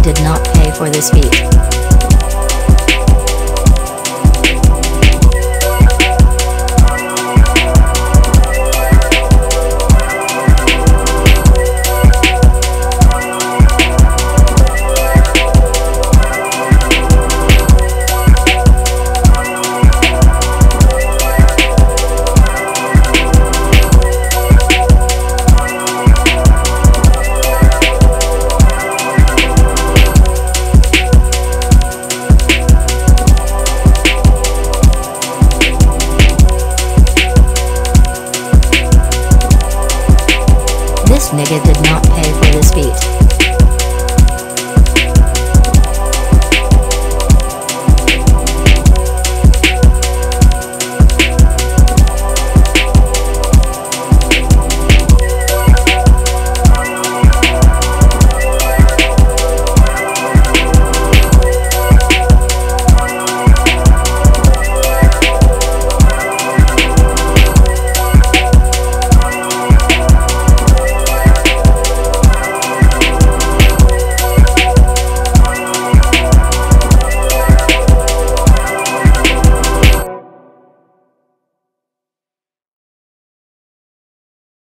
Did not pay for this beat. This nigga did not pay for this beat.